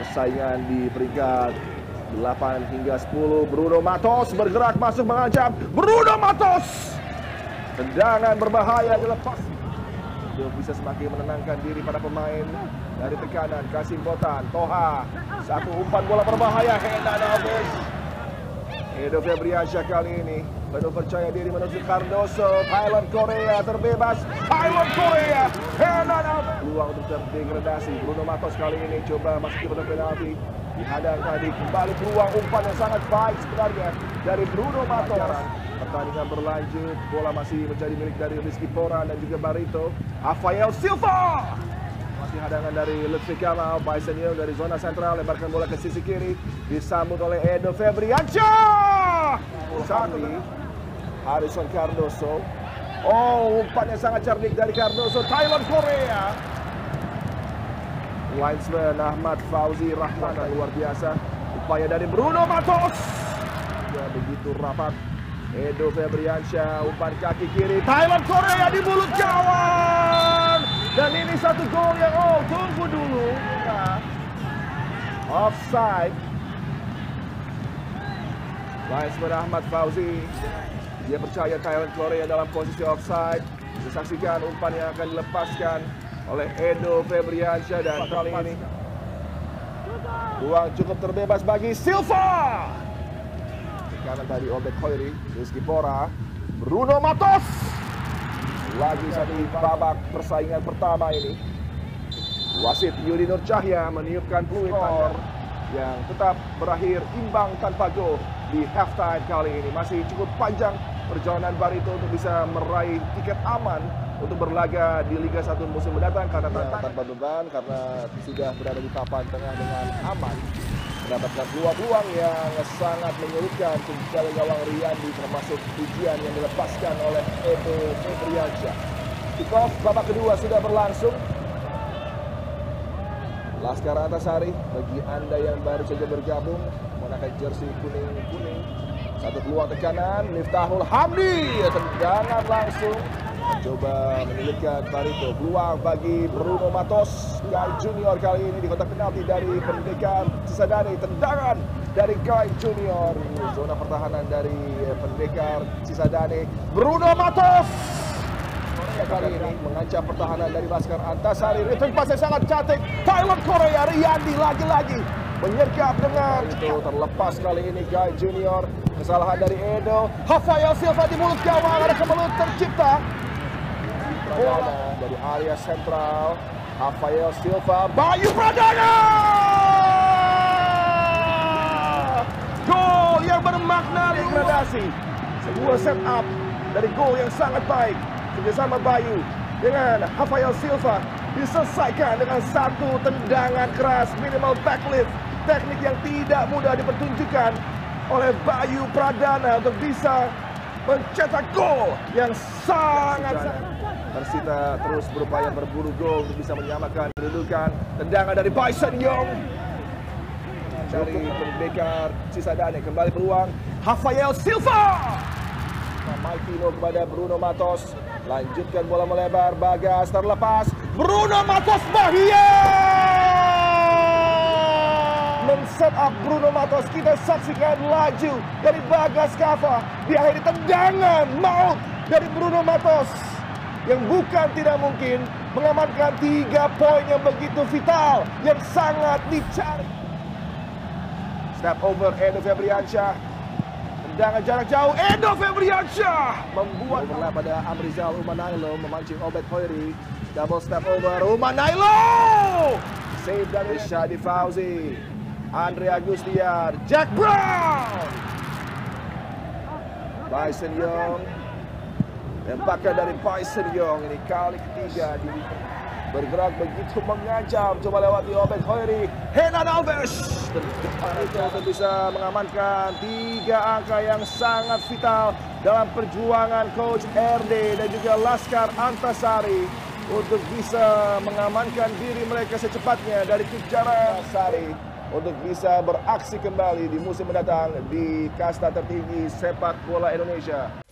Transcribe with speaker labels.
Speaker 1: persaingan di peringkat 8 hingga 10 Bruno Matos bergerak masuk mengancam. Bruno Matos! Tendangan berbahaya dilepas itu bisa semakin menenangkan diri pada pemain. Dari tekanan Kasim Botan Toha. Satu umpan bola berbahaya. Henan Alves Edo Febriansyah kali ini penuh percaya diri menuju Cardoso. Thailand Korea terbebas. Thailand Korea. Henan peluang untuk terdegradasi. Bruno Matos kali ini coba masuk ke kotak penalti. Dihadang tadi kembali peluang umpan yang sangat baik sebenarnya dari Bruno Matos. Pertandingan berlanjut. Bola masih menjadi milik dari Rizky Pora dan juga Barito Rafael Silva. Masih hadangan dari Lutfi Kamal Bison Young dari zona sentral. Lebarkan bola ke sisi kiri. Disambut oleh Edo Febriansyah. Satu Harrison Cardoso. Oh umpannya sangat cerdik dari Cardoso. Thailand Korea linesman Ahmad Fauzi Rahman luar biasa. Upaya dari Bruno Matos. Ya begitu rapat. Edo Febriansyah umpan kaki kiri. Thailand Korea di mulut gawang dan ini satu gol yang oh tunggu dulu. Ya. offside. Linesman Ahmad Fauzi dia percaya Thailand Korea dalam posisi offside. Disaksikan umpan yang akan dilepaskan oleh Edo Febriansyah dan kali ini. Ruang cukup terbebas bagi Silva. Karena tadi Obed Khoiri Rizky Pora Bruno Matos. Lagi satu babak persaingan pertama ini. Wasit Yudi Nur Cahya meniupkan peluit yang tetap berakhir imbang tanpa gol di halftime kali ini masih cukup panjang perjalanan Barito untuk bisa meraih tiket aman untuk berlaga di Liga 1 musim mendatang karena ya, tanpa beban karena sudah berada di papan tengah dengan aman mendapatkan peluang-peluang yang sangat menyulitkan penjaga gawang Riyandi termasuk ujian yang dilepaskan oleh Edo Febriansyah. Kick-off babak kedua sudah berlangsung. Laskar Antasari bagi Anda yang baru saja bergabung menggunakan jersey kuning-kuning. Satu peluang tekanan, Miftahul Hamdi, tendangan langsung. Coba menyulitkan Barito peluang bagi Bruno Matos. Guy Junior kali ini di kotak penalti dari pendekar Cisadane tendangan dari Guy Junior. Zona pertahanan dari pendekar Cisadane Bruno Matos kali ini mengancam pertahanan dari Laskar Antasari. Return pass yang sangat cantik. Thailand Korea Riyandi lagi-lagi menyergap dengan itu terlepas kali ini Guy Junior. Kesalahan dari Edo. Rafael Silva di mulut gawang ada kemelut tercipta. Bola dari area sentral. Rafael Silva. Bayu Pradana! Gol yang bermakna degradasi. sebuah setup dari gol yang sangat baik kerjasama Bayu dengan Rafael Silva diselesaikan dengan satu tendangan keras minimal backlift teknik yang tidak mudah dipertunjukkan oleh Bayu Pradana untuk bisa mencetak gol yang sangat Persita terus berupaya berburu gol untuk bisa menyamakan kedudukan. Tendangan dari Bison Young. Dari pendekar Cisadane kembali peluang. Rafael Silva. Maltino kepada Bruno Matos. Lanjutkan bola melebar. Bagas terlepas. Bruno Matos bahia. Men-set up Bruno Matos. Kita saksikan laju dari Bagas Kava. Diakhiri tendangan maut dari Bruno Matos yang bukan tidak mungkin mengamankan tiga poin yang begitu vital yang sangat dicari. Step over Edo Febriansyah. Tendangan jarak jauh Edo Febriansyah membuat bola pada Amrizal Umanailo memancing Obed Hoiri. Double step over Umanailo. Save dari Shadi Fauzi. Andre Agustian, Jack Brown. Bison Young Tembakan dari Bison Young ini kali ketiga di bergerak begitu mengancam. Coba lewati Obed Hoiri Henan Alves itu bisa mengamankan tiga angka yang sangat vital dalam perjuangan coach RD dan juga Laskar Antasari untuk bisa mengamankan diri mereka secepatnya dari kejaran Sari untuk bisa beraksi kembali di musim mendatang di kasta tertinggi sepak bola Indonesia.